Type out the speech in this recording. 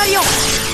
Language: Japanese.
光を